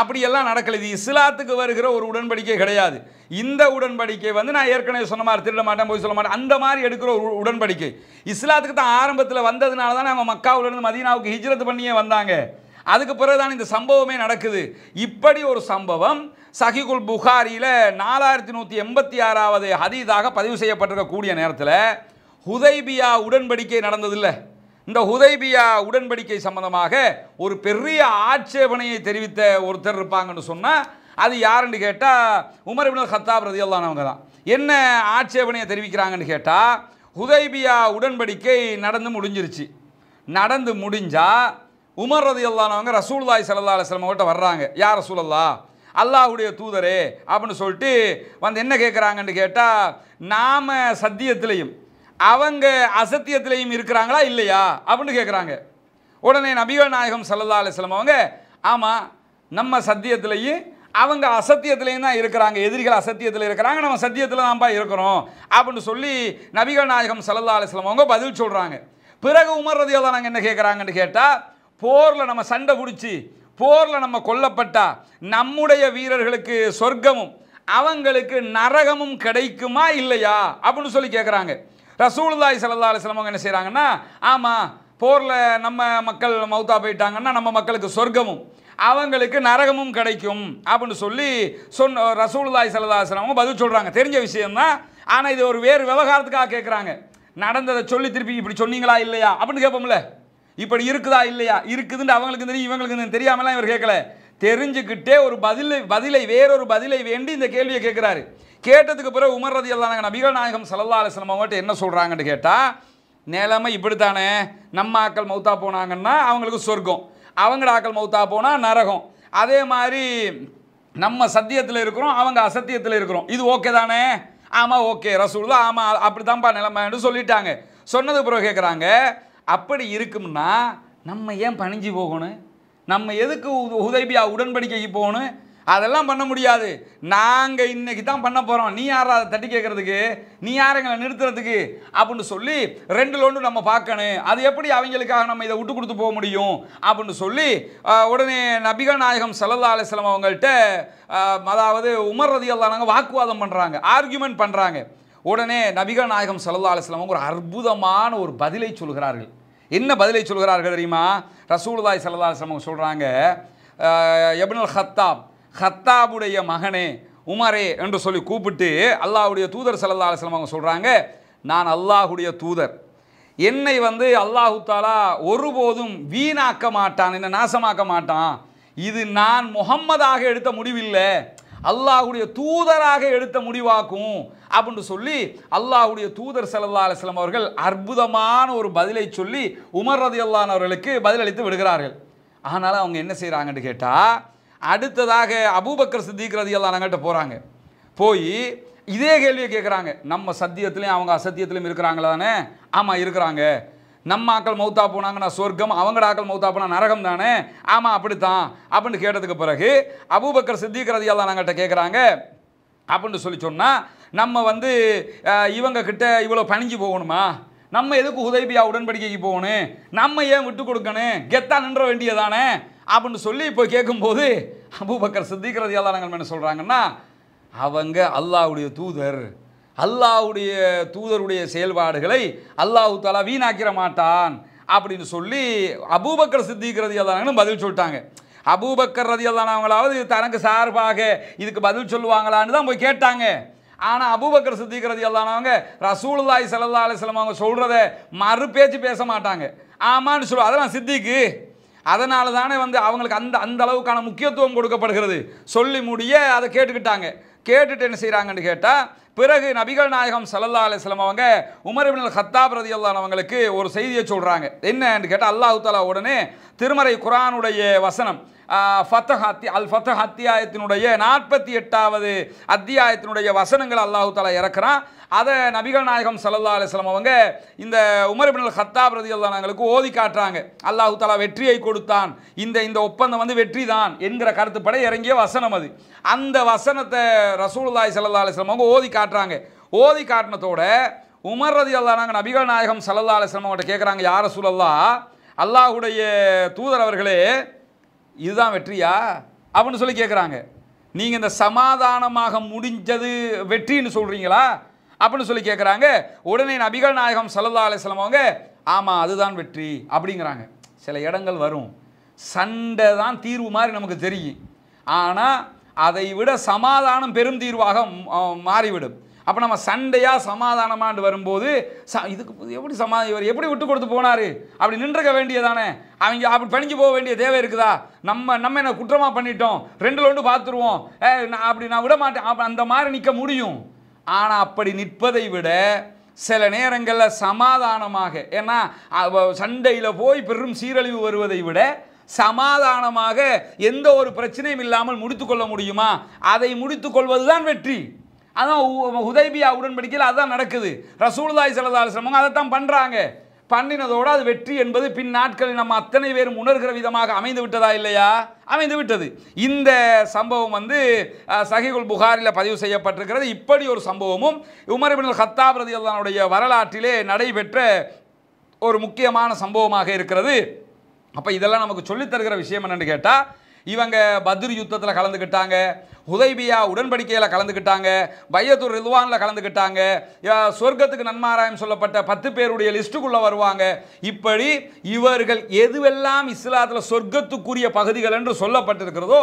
அப்படியெல்லாம் நடக்கல. இது இஸ்லாத்துக்கு வருகிற ஒரு உடன்படிக்கை கிடையாது. இந்த உடன்படிக்கை வந்து நான் ஏற்கனவே சொன்ன மாதிரி திருட மாட்டேன் போய் சொல்ல மாட்டேன் அந்த மாதிரி எடுக்கிற ஒரு உடன்படிக்கை. இஸ்லாத்துக்கு தான் ஆரம்பத்தில் வந்ததுனால தான் நம்ம மக்காவிலேருந்து மதீனாவுக்கு ஹிஜ்ரத் பண்ணியே வந்தாங்க. அதுக்கு பிறகுதான் இந்த சம்பவமே நடக்குது. இப்படி ஒரு சம்பவம் சஹிகுல் புகாரியில் நாலாயிரத்தி நூற்றி எண்பத்தி ஆறாவது ஹதீதாக பதிவு செய்யப்பட்டிருக்கக்கூடிய நேரத்தில் ஹுதைபியா உடன்படிக்கை நடந்ததில்ல. இந்த ஹுதைபியா உடன்படிக்கை சம்பந்தமாக ஒரு பெரிய ஆட்சேபனையை தெரிவித்த ஒருத்தர் இருப்பாங்கன்னு சொன்னால் அது யாருன்னு கேட்டால் உமர் இபின் ஹத்தாப் ரதியல்லானவங்க தான் என்ன ஆட்சேபனையை தெரிவிக்கிறாங்கன்னு கேட்டால் ஹுதைபியா உடன்படிக்கை நடந்து முடிஞ்சிருச்சு. நடந்து முடிஞ்சால் உமர் ரதி அல்லானவங்க ரசூல்லாய் ஸல்லல்லாஹு அலைஹி கிட்ட வர்றாங்க. யார் ரசூலல்லா அல்லாஹ்வுடைய தூதரே அப்படின்னு சொல்லிட்டு வந்து என்ன கேட்குறாங்கன்னு கேட்டால் நாம சத்தியத்திலையும் அவங்க அசத்தியத்திலையும் இருக்கிறாங்களா இல்லையா அப்படின்னு கேட்குறாங்க உடனே நபிகள் நாயகம் ஸல்லல்லாஹு அலுவலம் அவங்க ஆமாம் நம்ம சத்தியத்திலையும் அவங்க அசத்தியத்திலையும் தான் இருக்கிறாங்க எதிரிகள் அசத்தியத்தில் இருக்கிறாங்க நம்ம சத்தியத்தில் தான்ப்பா இருக்கிறோம் அப்படின்னு சொல்லி நபிகள் நாயகம் ஸல்லல்லாஹு அலுவலம் அவங்க பதில் சொல்கிறாங்க பிறகு உமர் ரதியல்லாஹு நாங்கள் என்ன கேட்குறாங்கன்னு கேட்டால் போரில் நம்ம சண்டை பிடிச்சி போரில் நம்ம கொல்லப்பட்டா நம்முடைய வீரர்களுக்கு சொர்க்கமும் அவங்களுக்கு நரகமும் கிடைக்குமா இல்லையா? அப்படின்னு சொல்லி கேட்குறாங்க ரசூலுதாய் ஸல்லல்லாஹு அலைஹி என்ன செய்கிறாங்கன்னா ஆமாம் போரில் நம்ம மக்கள் மௌத்தா போயிட்டாங்கன்னா நம்ம மக்களுக்கு சொர்க்கமும் அவங்களுக்கு நரகமும் கிடைக்கும் அப்படின்னு சொல்லி சொன்ன ரசூலுல்லாஹி ஸல்லல்லாஹு அலைஹி பதில் சொல்கிறாங்க தெரிஞ்ச விஷயம்தான். ஆனால் இது ஒரு வேறு விவகாரத்துக்காக கேட்குறாங்க நடந்ததை சொல்லி திருப்பி இப்படி சொன்னீங்களா இல்லையா? அப்படின்னு கேட்போம்ல இப்படி இருக்குதா இல்லையா? இருக்குதுன்னு அவங்களுக்கு தெரியும் இவங்களுக்கு தெரியாமலாம் இவர் கேட்கல. தெரிஞ்சுக்கிட்டே ஒரு பதிலை பதிலை வேறொரு பதிலை வேண்டி இந்த கேள்வியை கேட்குறாரு. கேட்டதுக்கு பிறகு உமர் ரதி அல்லாங்க நபிகள் நாயகம் சல்லா அலிஸ்லாம் அவங்கள்ட்ட என்ன சொல்கிறாங்கன்னு கேட்டால் நிலைமை இப்படித்தானே. நம்ம ஆக்கள் மௌத்தா போனாங்கன்னா அவங்களுக்கு சொர்க்கம். அவங்கள ஆக்கள் மௌத்தா போனால் நரகம். அதே மாதிரி நம்ம சத்தியத்தில் இருக்கிறோம் அவங்க அசத்தியத்தில் இருக்கிறோம். இது ஓகே தானே? ஆமாம் ஓகே. ரசூல் தான் ஆமாம் அப்படி தான்ப்பா நிலைமைன்னு சொல்லிட்டாங்க. சொன்னது பிறகு கேட்குறாங்க அப்படி இருக்கும்னா நம்ம ஏன் பணிஞ்சு போகணும்? நம்ம எதுக்கு உ- உடன்படிக்கைக்கு போகணும்? அதெல்லாம் பண்ண முடியாது. நாங்கள் இன்னைக்கு தான் பண்ண போகிறோம் நீ யாரா அதை தட்டி கேட்கறதுக்கு? நீ யார் எங்களை நிறுத்துறதுக்கு? அப்படின்னு சொல்லி ரெண்டு லோனு நம்ம பார்க்கணும். அது எப்படி அவங்களுக்காக நம்ம இதை விட்டு கொடுத்து போக முடியும்? அப்படின்னு சொல்லி உடனே நபிகள் நாயகம் சல்லல்லா அலிஸ்லாம் அவங்கள்ட்ட அதாவது உமர் ரதி அல்லாங்க வாக்குவாதம் பண்ணுறாங்க ஆர்கியூமெண்ட் பண்ணுறாங்க உடனே நபிகள் நாயகம் சல்லா அலிஸ்லாம் ஒரு அற்புதமான ஒரு பதிலை சொல்கிறார்கள். என்ன பதிலை சொல்கிறார்கள் தெரியுமா? ரசூலுல்லாஹி சல்லா அலைஹி சொல்கிறாங்க எபினல் ஹத்தாப் ஹத்தாபுடைய மகனே உமரே என்று சொல்லி கூப்பிட்டு அல்லாஹ்வுடைய தூதர் சல்லா அலைஹி அவங்க சொல்கிறாங்க நான் அல்லாஹுடைய தூதர். என்னை வந்து அல்லாஹு தாலா ஒருபோதும் வீணாக்க மாட்டான் என்னை நாசமாக்க மாட்டான். இது நான் முகம்மதாக எடுத்த முடிவில்லை. அல்லாஹுடைய தூதராக எடுத்த முடிவாக்கும் அப்படின்னு சொல்லி அல்லாஹ்வுடைய தூதர் ஸல்லல்லாஹு அலிஸ்லாம் அவர்கள் அற்புதமான ஒரு பதிலை சொல்லி உமர் ரதி அவர்களுக்கு பதிலளித்து விடுகிறார்கள். ஆனால் அவங்க என்ன செய்கிறாங்கன்னு கேட்டால் அடுத்ததாக அபூபக்கர் சித்திக் ரதியல்லானங்கிட்ட போகிறாங்க போய் இதே கேள்வியை கேட்குறாங்க நம்ம சத்தியத்துலேயும் அவங்க அசத்தியத்துலையும் இருக்கிறாங்களா தானே ஆமாம் இருக்கிறாங்க. நம்ம ஆக்கள் மௌத்தா போனாங்கன்னா சொர்க்கம் அவங்கட ஆக்கள் மௌத்தா போனா நரகம் தானே? ஆமாம் அப்படித்தான். அப்படின்னு கேட்டதுக்கு பிறகு அபூபக்கர் சித்திக் ரதியல்லான் நாங்கள்கிட்ட கேட்குறாங்க அப்படின்னு சொல்லி சொன்னால் நம்ம வந்து இவங்கக்கிட்ட இவங்க கிட்ட இவ்வளோ பணிஞ்சு போகணுமா? நம்ம எதுக்கு உதவியா உடன்படிக்கைக்கு போகணும்? நம்ம ஏன் விட்டு கொடுக்கணும்? கெத்தா நின்ற வேண்டியதானே? அப்படின்னு சொல்லி இப்போ கேட்கும்போது அபூபக்கர் சித்திக்கிறது எல்லாம் என்ன சொல்கிறாங்கன்னா அவங்க அல்லாவுடைய தூதர் அல்லாவுடைய தூதருடைய செயல்பாடுகளை அல்லாஹு தாலா வீணாக்கிற மாட்டான் அப்படின்னு சொல்லி அபூபக்கர் சித்திக்கிறது எல்லாம் பதில் சொல்லிட்டாங்க. அபூபக்கர் ரதி அவங்களாவது தனக்கு சார்பாக இதுக்கு பதில் சொல்லுவாங்களான்னு தான் போய் கேட்டாங்க. ஆனால் அபூபக்கர் சித்திக்கிறது எல்லானவங்க ரசூலுல்லாஹி ஸல்லல்லாஹு அலைஹி அவங்க சொல்கிறத மறு பேச்சு பேச மாட்டாங்க. ஆமான்னு சொல்லுவோம் அதெல்லாம் சித்திக்கு. அதனால தானே வந்து அவங்களுக்கு அந்த அந்த அளவுக்கான முக்கியத்துவம் கொடுக்கப்படுகிறது. சொல்லி முடிய அதை கேட்டுக்கிட்டாங்க. கேட்டுட்டு என்ன செய்கிறாங்கன்னு கேட்டால் பிறகு நபிகள் நாயகம் ஸல்லல்லாஹு அலைஹி அவங்க உமர் ஹத்தாப் ரதி அவங்களுக்கு ஒரு செய்தியை சொல்கிறாங்க என்னன்னு கேட்டால் அல்லாஹ் தாலா உடனே திருமறை குரானுடைய வசனம். ஃபத்தஹ் அத்தி அல் ஃபத்தஹ் அத்தியாயத்தினுடைய நாற்பத்தி எட்டாவது அத்தியாயத்தினுடைய வசனங்கள் அல்லாஹு தாலா இறக்குறான். அதை நபிகள் நாயகம் சல்லா அலிஸ்லாம் அவங்க இந்த உமர் ஹத்தா ஹத்தாப் ரதியல்லாஹு ஓதி காட்டுறாங்க. அல்லாஹு தாலா வெற்றியை கொடுத்தான். இந்த இந்த ஒப்பந்தம் வந்து வெற்றி தான் என்கிற கருத்துப்பட இறங்கிய வசனம் அது. அந்த வசனத்தை ரசூல்லாய் சல்லா அலிஸ்லாம் அவங்க ஓதி காட்டுறாங்க. ஓதி காட்டினத்தோட உமர் ரதி அல்லானாங்க நபிகள் நாயகம் சல்லா அலிஸ்லாம் அவங்கள்ட்ட கேட்குறாங்க யார் ரசூலல்லா அல்லாஹுடைய தூதர் அவர்களே இதுதான் வெற்றியா? அப்படின்னு சொல்லி கேட்குறாங்க நீங்கள் இந்த சமாதானமாக முடிஞ்சது வெற்றின்னு சொல்கிறீங்களா அப்படின்னு சொல்லி கேட்குறாங்க உடனே நபிகள் நாயகம் ஸல்லல்லாஹு அலைஹி அவங்க ஆமாம் அதுதான் வெற்றி அப்படிங்கிறாங்க. சில இடங்கள் வரும். சண்டை தான் தீர்வு மாதிரி நமக்கு தெரியும். ஆனால் அதை விட சமாதானம் பெரும் தீர்வாக மாறிவிடும். அப்போ நம்ம சண்டையாக சமாதானமாண்டு வரும்போது ச இதுக்கு எப்படி சமா இவர் எப்படி விட்டு கொடுத்து போனார்? அப்படி நின்றுக்க வேண்டியதானே? அவங்க அப்படி பணிஞ்சு போக வேண்டிய தேவை இருக்குதா? நம்ம நம்ம என்ன குற்றமாக பண்ணிட்டோம்? ரெண்டுல ஒன்று பார்த்துருவோம். ஏ நான் அப்படி நான் விட மாட்டேன். அப்போ அந்த மாதிரி நிற்க முடியும். ஆனால் அப்படி நிற்பதை விட சில நேரங்களில் சமாதானமாக ஏன்னா சண்டையில் போய் பெரும் சீரழிவு வருவதை விட சமாதானமாக எந்த ஒரு பிரச்சனையும் இல்லாமல் முடித்துக்கொள்ள முடியுமா? அதை முடித்துக்கொள்வது தான் வெற்றி. அதான் உ- உடன்படிக்கையில் அதுதான் நடக்குது. ரசூல்தாய் ஸல்லல்லாஹு அலைஹி அதைத்தான் பண்ணுறாங்க பண்ணினதோடு அது வெற்றி என்பது பின் நாட்களில் நம்ம அத்தனை பேரும் உணர்கிற விதமாக அமைந்து விட்டதா இல்லையா? அமைந்து விட்டது. இந்த சம்பவம் வந்து சஹிகுல் புகாரில் பதிவு செய்யப்பட்டிருக்கிறது. இப்படி ஒரு சம்பவமும் உமர் இப்னுல் ரதியல்லானுடைய வரலாற்றிலே நடைபெற்ற ஒரு முக்கியமான சம்பவமாக இருக்கிறது. அப்போ இதெல்லாம் நமக்கு சொல்லித் தருகிற விஷயம் என்னென்னு கேட்டால் இவங்க பத்ர் யுத்தத்தில் கலந்துக்கிட்டாங்க ஹுதைபியா உடன்படிக்கையில் கலந்துக்கிட்டாங்க பையத்தூர் ரிதுவானில் கலந்துக்கிட்டாங்க சொர்க்கத்துக்கு நன்மாராயம் சொல்லப்பட்ட பத்து பேருடைய லிஸ்ட்டுக்குள்ளே வருவாங்க. இப்படி இவர்கள் எதுவெல்லாம் இஸ்லாத்தில் சொர்க்கத்துக்குரிய பகுதிகள் என்று சொல்லப்பட்டிருக்கிறதோ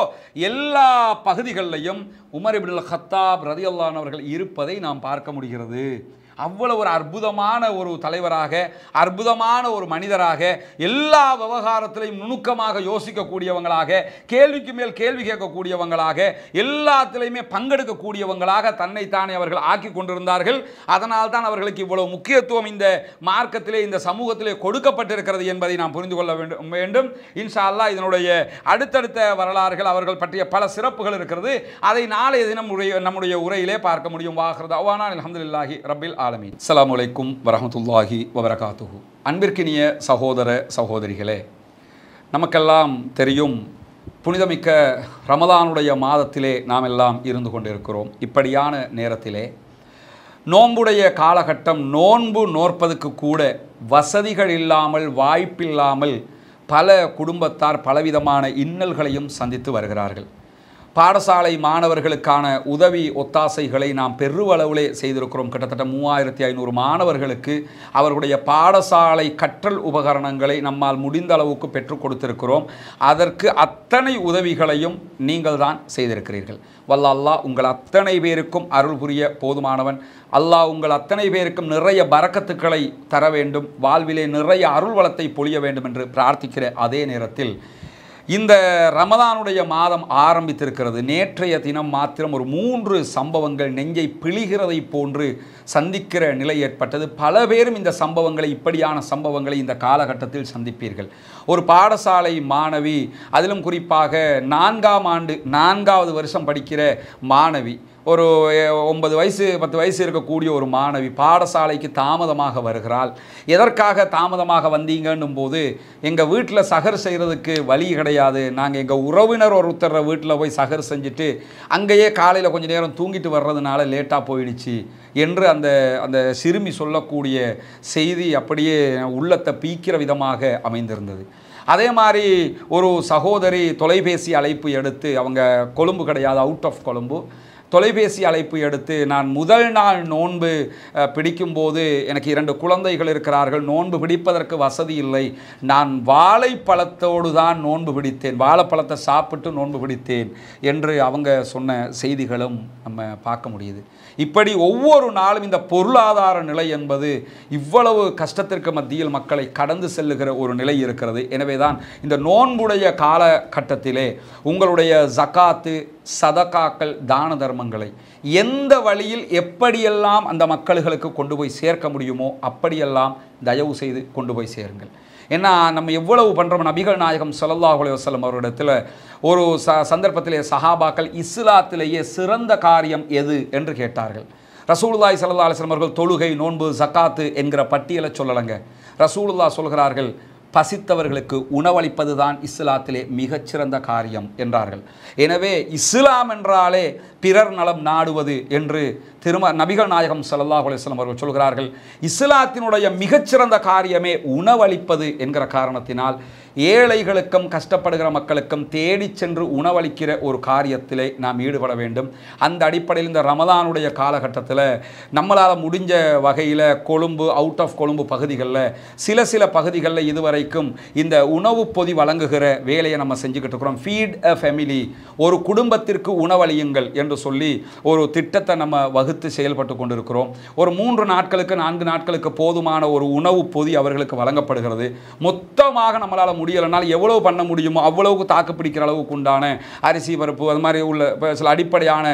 எல்லா பகுதிகளிலையும் உமர் இபின் ஹத்தாப் ரதி அவர்கள் இருப்பதை நாம் பார்க்க முடிகிறது. அவ்வளவு ஒரு அற்புதமான ஒரு தலைவராக அற்புதமான ஒரு மனிதராக எல்லா விவகாரத்திலையும் நுணுக்கமாக யோசிக்கக்கூடியவங்களாக கேள்விக்கு மேல் கேள்வி கேட்கக்கூடியவங்களாக எல்லாத்திலையுமே பங்கெடுக்கக்கூடியவங்களாக தன்னைத்தானே அவர்கள் ஆக்கி கொண்டிருந்தார்கள். அதனால் தான் அவர்களுக்கு இவ்வளவு முக்கியத்துவம் இந்த மார்க்கத்திலே இந்த சமூகத்திலே கொடுக்கப்பட்டிருக்கிறது என்பதை நாம் புரிந்து கொள்ள வேண்டும் வேண்டும். இன்ஷா அல்லாஹ் இதனுடைய அடுத்தடுத்த வரலாறுகள் அவர்கள் பற்றிய பல சிறப்புகள் இருக்கிறது. அதை நாளைய தினம் நம்முடைய உரையிலே பார்க்க முடியும். வாகிறது அவானா ரபில் ஆல் ஆலமீன். அஸ்ஸலாமு வலைக்கும் வரமத்துல்லாஹி வபரகாத்துஹு. அன்பிற்கினிய சகோதர சகோதரிகளே நமக்கெல்லாம் தெரியும் புனிதமிக்க ரமதானுடைய மாதத்திலே நாம் எல்லாம் இருந்து கொண்டிருக்கிறோம். இப்படியான நேரத்திலே நோன்புடைய காலகட்டம் நோன்பு நோற்பதுக்கு கூட வசதிகள் இல்லாமல் வாய்ப்பில்லாமல் பல குடும்பத்தார் பலவிதமான இன்னல்களையும் சந்தித்து வருகிறார்கள். பாடசாலை மாணவர்களுக்கான உதவி ஒத்தாசைகளை நாம் பெருவளவிலே செய்திருக்கிறோம். கிட்டத்தட்ட மூவாயிரத்தி ஐநூறு மாணவர்களுக்கு அவர்களுடைய பாடசாலை கற்றல் உபகரணங்களை நம்மால் முடிந்த அளவுக்கு பெற்றுக் கொடுத்திருக்கிறோம். அதற்கு அத்தனை உதவிகளையும் நீங்கள் தான் செய்திருக்கிறீர்கள். வல்ல அல்லாஹ் உங்கள் அத்தனை பேருக்கும் அருள் புரிய போதுமானவன். அல்லாஹ் உங்கள் அத்தனை பேருக்கும் நிறைய பரக்கத்துக்களை தர வேண்டும். வாழ்விலே நிறைய அருள் வளத்தை பொழிய வேண்டும் என்று பிரார்த்திக்கிற அதே நேரத்தில் இந்த ரமதானுடைய மாதம் ஆரம்பித்திருக்கிறது. நேற்றைய தினம் மாத்திரம் ஒரு மூன்று சம்பவங்கள் நெஞ்சை பிழிகிறதை போன்று சந்திக்கிற நிலை ஏற்பட்டது. பல பேரும் இந்த சம்பவங்களை இப்படியான சம்பவங்களை இந்த காலகட்டத்தில் சந்திப்பீர்கள். ஒரு பாடசாலை மாணவி அதிலும் குறிப்பாக நான்காம் ஆண்டு நான்காவது வருஷம் படிக்கிற மாணவி ஒரு ஒன்பது வயசு பத்து வயசு இருக்கக்கூடிய ஒரு மாணவி பாடசாலைக்கு தாமதமாக வருகிறாள். எதற்காக தாமதமாக வந்தீங்கன்னும் போது எங்கள் வீட்டில் சகர் செய்கிறதுக்கு வழி கிடையாது. நாங்கள் எங்கள் உறவினர் ஒருத்தர் வீட்டில் போய் சகர் செஞ்சுட்டு அங்கேயே காலையில் கொஞ்ச நேரம் தூங்கிட்டு வர்றதுனால லேட்டாக போயிடுச்சு என்று அந்த அந்த சிறுமி சொல்லக்கூடிய செய்தி அப்படியே உள்ளத்தை பீக்கிற விதமாக அமைந்திருந்தது. அதே மாதிரி ஒரு சகோதரி தொலைபேசி அழைப்பு எடுத்து அவங்க கொழும்பு கிடையாது அவுட் ஆஃப் கொழும்பு. தொலைபேசி அழைப்பு எடுத்து நான் முதல் நாள் நோன்பு பிடிக்கும் பிடிக்கும்போது எனக்கு இரண்டு குழந்தைகள் இருக்கிறார்கள். நோன்பு பிடிப்பதற்கு வசதி இல்லை. நான் வாழைப்பழத்தோடு தான் நோன்பு பிடித்தேன். வாழைப்பழத்தை சாப்பிட்டு நோன்பு பிடித்தேன் என்று அவங்க சொன்ன செய்திகளும் நம்ம பார்க்க முடியுது. இப்படி ஒவ்வொரு நாளும் இந்த பொருளாதார நிலை என்பது இவ்வளவு கஷ்டத்திற்கு மத்தியில் மக்களை கடந்து செல்லுகிற ஒரு நிலை இருக்கிறது. எனவே தான் இந்த நோன்புடைய காலகட்டத்திலே உங்களுடைய ஜகாத்து சதகாக்கள் தான தர்மங்களை எந்த வழியில் எப்படியெல்லாம் அந்த மக்களுக்கு கொண்டு போய் சேர்க்க முடியுமோ அப்படியெல்லாம் தயவு செய்து கொண்டு போய் சேருங்கள். ஏன்னா நம்ம எவ்வளவு பண்ணுறோம் நபிகள் நாயகம் ஸல்லல்லாஹு அலைஹி அவரிடத்தில் ஒரு ச சந்தர்ப்பத்திலே சஹாபாக்கள் இஸ்லாத்திலேயே சிறந்த காரியம் எது என்று கேட்டார்கள். ரசூலுல்லாய் சல்லா அலைஹி அவர்கள் தொழுகை நோன்பு ஜக்காத்து என்கிற பட்டியலை சொல்லலைங்க. ரசூலுல்லாஹ் சொல்கிறார்கள் பசித்தவர்களுக்கு உணவளிப்பது தான் இஸ்லாத்திலே மிகச்சிறந்த காரியம் என்றார்கள். எனவே இஸ்லாம் என்றாலே பிறர் நலம் நாடுவது என்று திரும நபிகள் நாயகம் சல்லாஹ் அலிஸ்லாம் அவர்கள் சொல்கிறார்கள். இஸ்லாத்தினுடைய மிகச்சிறந்த காரியமே உணவளிப்பது என்கிற காரணத்தினால் ஏழைகளுக்கும் கஷ்டப்படுகிற மக்களுக்கும் தேடி சென்று உணவளிக்கிற ஒரு காரியத்திலே நாம் ஈடுபட வேண்டும். அந்த அடிப்படையில் இந்த ரமதானுடைய காலகட்டத்தில் நம்மளால் முடிஞ்ச வகையில் கொழும்பு அவுட் ஆஃப் கொழும்பு பகுதிகளில் சில சில பகுதிகளில் இதுவரைக்கும் இந்த உணவு பொதி வழங்குகிற வேலையை நம்ம செஞ்சுக்கிட்டு இருக்கிறோம். ஃபீட் அ ஃபேமிலி ஒரு குடும்பத்திற்கு உணவளியுங்கள் என்று சொல்லி ஒரு திட்டத்தை நம்ம வகுத்து செயல்பட்டு கொண்டிருக்கிறோம். ஒரு மூன்று நாட்களுக்கு நான்கு நாட்களுக்கு போதுமான ஒரு உணவு பொதி அவர்களுக்கு வழங்கப்படுகிறது. மொத்தமாக நம்மளால் முடியலைனால் எவ்வளவு பண்ண முடியுமோ அவ்வளவுக்கு தாக்கு பிடிக்கிற அளவுக்கு உண்டான அரிசி பருப்பு அது மாதிரி உள்ள சில அடிப்படையான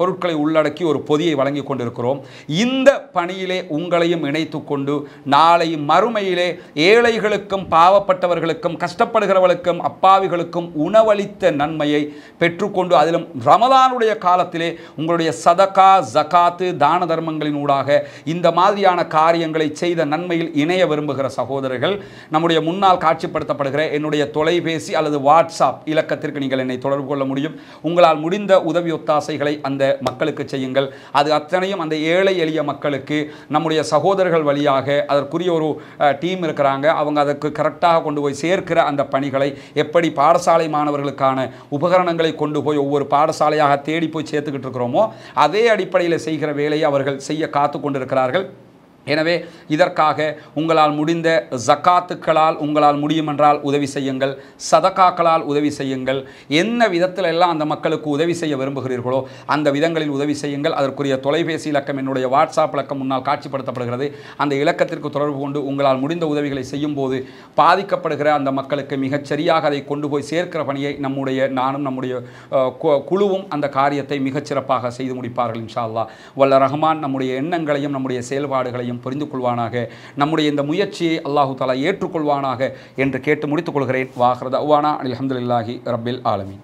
பொருட்களை உள்ளடக்கி ஒரு பொதியை வழங்கி கொண்டிருக்கிறோம். இந்த பணியிலே உங்களையும் இணைத்து கொண்டு நாளை மறுமையிலே ஏழைகளுக்கும் பாவப்பட்டவர்களுக்கும் கஷ்டப்படுகிறவர்களுக்கும் அப்பாவிகளுக்கும் உணவளித்த நன்மையை பெற்றுக்கொண்டு அதிலும் ரமதானுடைய காலத்திலே உங்களுடைய சதகா ஜகாத்து தான தர்மங்களின் ஊடாக இந்த மாதிரியான காரியங்களை செய்த நன்மையில் இணைய விரும்புகிற சகோதரர்கள் நம்முடைய முன்னால் காட்சிப்படுத்தப்படுகிற என்னுடைய தொலைபேசி அல்லது வாட்ஸ்அப் இலக்கத்திற்கு நீங்கள் என்னை தொடர்பு கொள்ள முடியும். உங்களால் முடிந்த உதவி ஒத்தாசைகளை அந்த மக்களுக்கு செய்யுங்கள். அது அத்தனையும் அந்த ஏழை எளிய மக்களுக்கு நம்முடைய சகோதரர்கள் வழியாக அதற்குரிய ஒரு டீம் இருக்கிறாங்க. அவங்க அதற்கு கரெக்டாக கொண்டு போய் சேர்க்கிற அந்த பணிகளை எப்படி பாடசாலை மாணவர்களுக்கான உபகரணங்களை கொண்டு போய் ஒவ்வொரு பாடசாலையாக தேடி போய் சேர்த்துக்கிட்டு இருக்கிறோமோ அதே அடிப்படையில் செய்கிற வேலையை அவர்கள் செய்ய காத்து கொண்டிருக்கிறார்கள் எனவே இதற்காக உங்களால் முடிந்த ஜக்காத்துக்களால் உங்களால் முடியுமென்றால் உதவி செய்யுங்கள் சதக்காக்களால் உதவி செய்யுங்கள். என்ன விதத்தில் எல்லாம் அந்த மக்களுக்கு உதவி செய்ய விரும்புகிறீர்களோ அந்த விதங்களில் உதவி செய்யுங்கள். அதற்குரிய தொலைபேசி இலக்கம் என்னுடைய வாட்ஸ்அப் இலக்கம் முன்னால் காட்சிப்படுத்தப்படுகிறது. அந்த இலக்கத்திற்கு தொடர்பு கொண்டு உங்களால் முடிந்த உதவிகளை செய்யும் போது பாதிக்கப்படுகிற அந்த மக்களுக்கு மிகச்சரியாக அதை கொண்டு போய் சேர்க்கிற பணியை நம்முடைய நானும் நம்முடைய கு- குழுவும் அந்த காரியத்தை மிகச் சிறப்பாக செய்து முடிப்பார்கள் இன்ஷா அல்லா வல்ல ரஹ்மான் நம்முடைய எண்ணங்களையும் நம்முடைய செயல்பாடுகளையும் புரிந்து கொள்வானாக நம்முடைய இந்த முயற்சியை அல்லாஹு தாலா ஏற்றுக்கொள்வானாக என்று கேட்டு முடித்துக் கொள்கிறேன். வாஹரதா அவானா அல்ஹம்துலில்லாஹி ரபில் ஆலமின்.